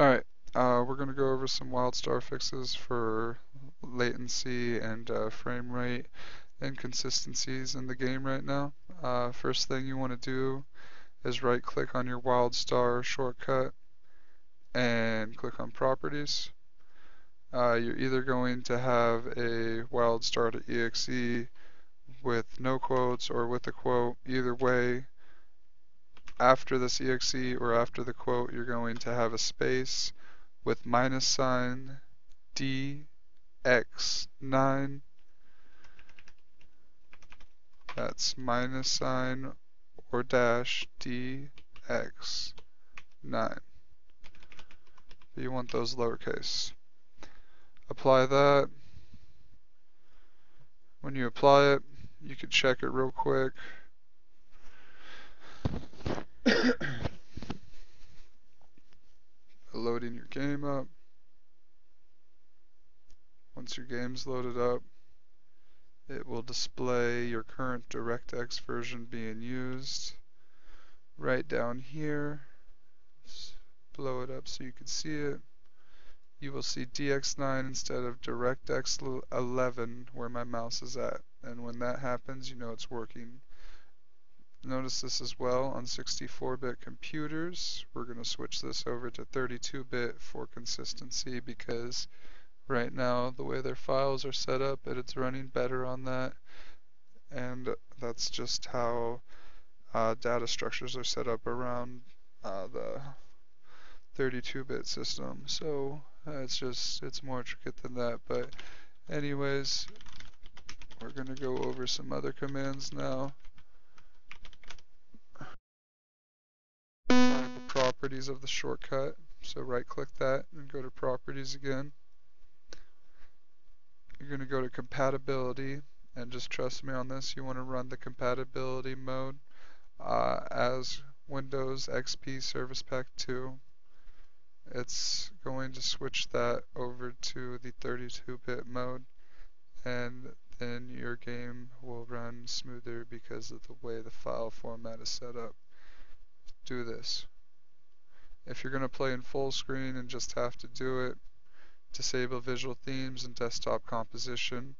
Alright, uh, we're going to go over some WildStar fixes for latency and uh, frame rate inconsistencies in the game right now. Uh, first thing you want to do is right click on your WildStar shortcut and click on properties. Uh, you're either going to have a WildStar.exe with no quotes or with a quote. Either way, after this exe or after the quote, you're going to have a space with minus sign dx9. That's minus sign or dash dx9. You want those lowercase. Apply that. When you apply it, you can check it real quick. Loading your game up. Once your game's loaded up, it will display your current DirectX version being used. Right down here, blow it up so you can see it. You will see DX9 instead of DirectX 11 where my mouse is at. And when that happens, you know it's working. Notice this as well on 64-bit computers. We're going to switch this over to 32-bit for consistency because right now the way their files are set up it's running better on that. And that's just how uh, data structures are set up around uh, the 32-bit system. So uh, it's just it's more intricate than that. But anyways we're gonna go over some other commands now properties of the shortcut. So right click that and go to properties again. You're going to go to compatibility and just trust me on this, you want to run the compatibility mode uh, as Windows XP Service Pack 2. It's going to switch that over to the 32-bit mode and then your game will run smoother because of the way the file format is set up. Do this. If you're going to play in full screen and just have to do it, disable visual themes and desktop composition.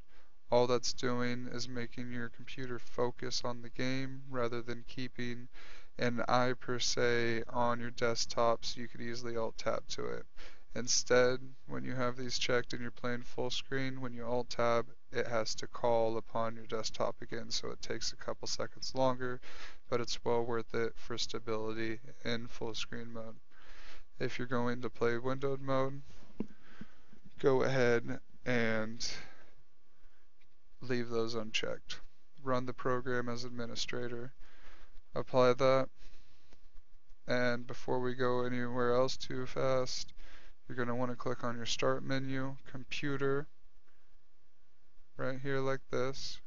All that's doing is making your computer focus on the game rather than keeping an eye per se on your desktop so you could easily alt tab to it. Instead, when you have these checked and you're playing full screen, when you alt tab, it has to call upon your desktop again, so it takes a couple seconds longer, but it's well worth it for stability in full screen mode. If you're going to play windowed mode, go ahead and leave those unchecked. Run the program as administrator, apply that, and before we go anywhere else too fast, you're going to want to click on your start menu, computer, right here like this,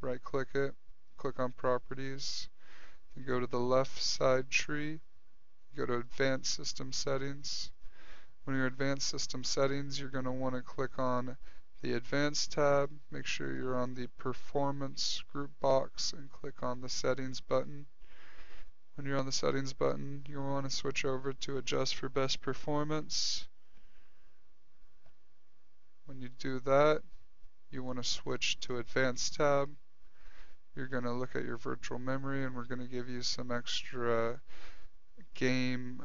right click it, click on properties, go to the left side tree, go to Advanced System Settings. When you're Advanced System Settings, you're going to want to click on the Advanced tab, make sure you're on the Performance group box and click on the Settings button. When you're on the Settings button, you want to switch over to Adjust for Best Performance. When you do that, you want to switch to Advanced tab. You're going to look at your virtual memory and we're going to give you some extra game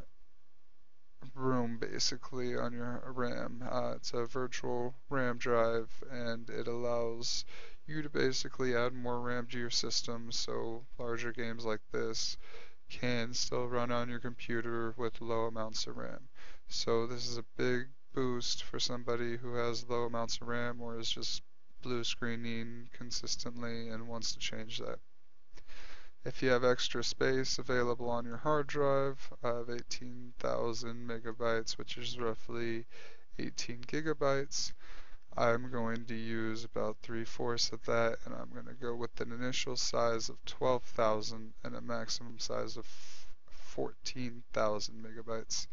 room basically on your RAM. Uh, it's a virtual RAM drive and it allows you to basically add more RAM to your system so larger games like this can still run on your computer with low amounts of RAM. So this is a big boost for somebody who has low amounts of RAM or is just blue screening consistently and wants to change that. If you have extra space available on your hard drive, I have 18,000 megabytes, which is roughly 18 gigabytes. I'm going to use about three-fourths of that, and I'm going to go with an initial size of 12,000 and a maximum size of 14,000 megabytes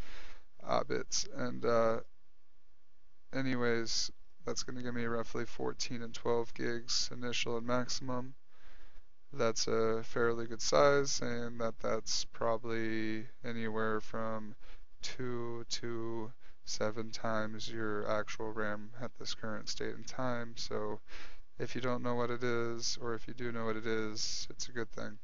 uh, bits. And uh, anyways, that's going to give me roughly 14 and 12 gigs initial and maximum that's a fairly good size and that that's probably anywhere from two to seven times your actual RAM at this current state and time. So if you don't know what it is, or if you do know what it is, it's a good thing.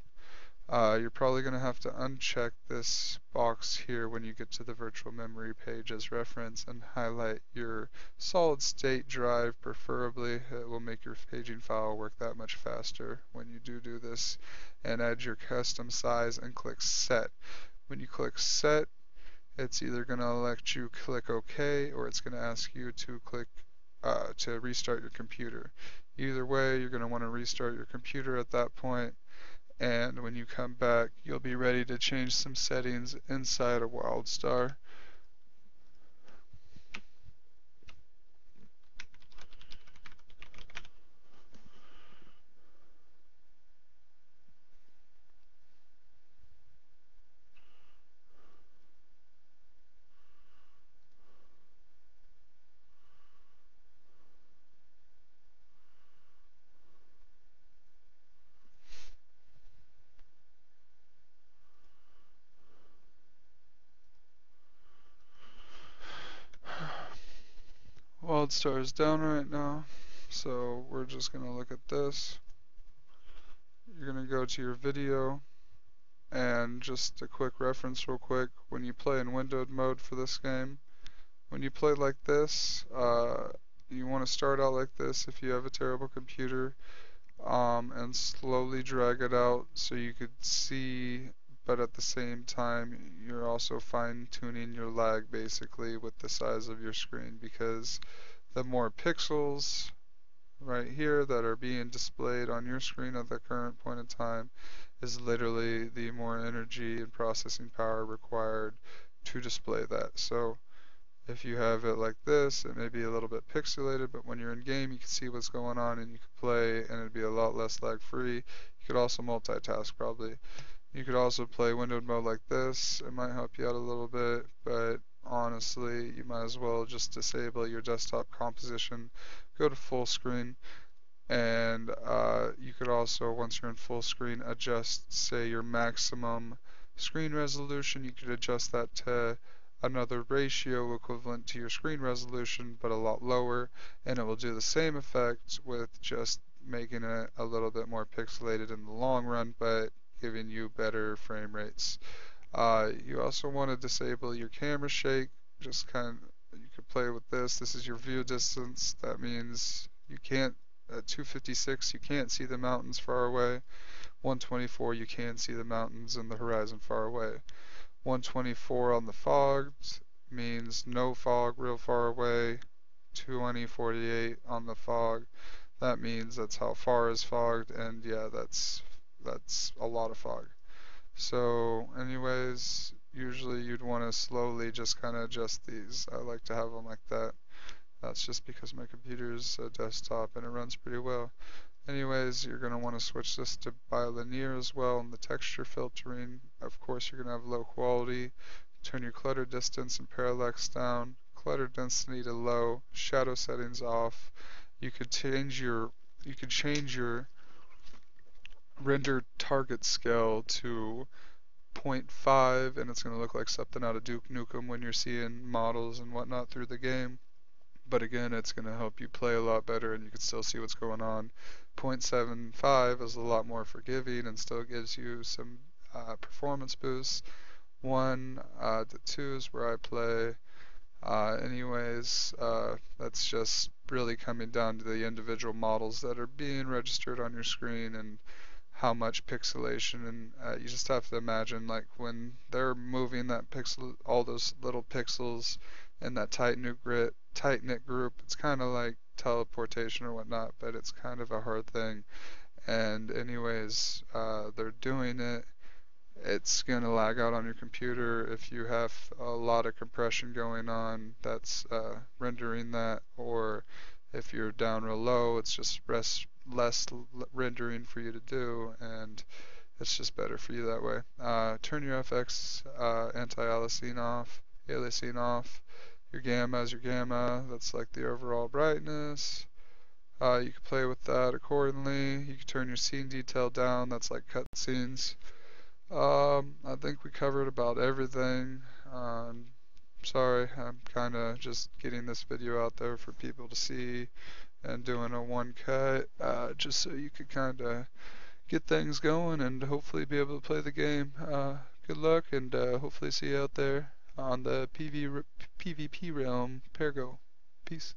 Uh, you're probably going to have to uncheck this box here when you get to the virtual memory page as reference and highlight your solid state drive preferably. It will make your paging file work that much faster when you do do this and add your custom size and click set. When you click set, it's either going to let you click OK or it's going to ask you to click uh, to restart your computer. Either way, you're going to want to restart your computer at that point and when you come back you'll be ready to change some settings inside of WildStar. WildStar is down right now, so we're just going to look at this. You're going to go to your video, and just a quick reference real quick, when you play in windowed mode for this game, when you play like this, uh, you want to start out like this if you have a terrible computer, um, and slowly drag it out so you could see but at the same time you're also fine tuning your lag basically with the size of your screen because the more pixels right here that are being displayed on your screen at the current point in time is literally the more energy and processing power required to display that. So if you have it like this, it may be a little bit pixelated, but when you're in game, you can see what's going on and you can play and it'd be a lot less lag free. You could also multitask probably. You could also play windowed mode like this. It might help you out a little bit, but honestly, you might as well just disable your desktop composition, go to full screen, and uh, you could also, once you're in full screen, adjust, say, your maximum screen resolution. You could adjust that to another ratio equivalent to your screen resolution, but a lot lower, and it will do the same effect with just making it a little bit more pixelated in the long run, but giving you better frame rates. Uh, you also want to disable your camera shake. Just kind of, you could play with this. This is your view distance. That means you can't, at 256, you can't see the mountains far away. 124, you can see the mountains and the horizon far away. 124 on the fogged means no fog real far away. 2048 on the fog, that means that's how far is fogged, and yeah, that's that's a lot of fog. So anyways, usually you'd want to slowly just kind of adjust these. I like to have them like that. That's just because my computer is a desktop and it runs pretty well. Anyways, you're going to want to switch this to bilinear as well and the texture filtering. Of course, you're going to have low quality. Turn your clutter distance and parallax down. Clutter density to low. Shadow settings off. You could change your you could change your render target scale to 0.5 and it's going to look like something out of Duke Nukem when you're seeing models and whatnot through the game. But again, it's going to help you play a lot better and you can still see what's going on. 0.75 is a lot more forgiving and still gives you some uh, performance boosts. 1 uh, to 2 is where I play. Uh, anyways, uh, that's just really coming down to the individual models that are being registered on your screen and how much pixelation and uh, you just have to imagine like when they're moving that pixel all those little pixels in that tight knit grit tight knit group it's kind of like teleportation or whatnot but it's kind of a hard thing. And anyways uh, they're doing it. It's going to lag out on your computer. If you have a lot of compression going on that's uh, rendering that or if you're down real low it's just rest less rendering for you to do and it's just better for you that way. Uh, turn your FX uh, anti-aliasing off, aliasing off. Your gamma is your gamma, that's like the overall brightness. Uh, you can play with that accordingly. You can turn your scene detail down, that's like cutscenes. Um, I think we covered about everything. Um, sorry, I'm kinda just getting this video out there for people to see and doing a one cut, uh, just so you could kinda get things going and hopefully be able to play the game. Uh, good luck and uh, hopefully see you out there on the PV, PvP realm, Pergo. Peace.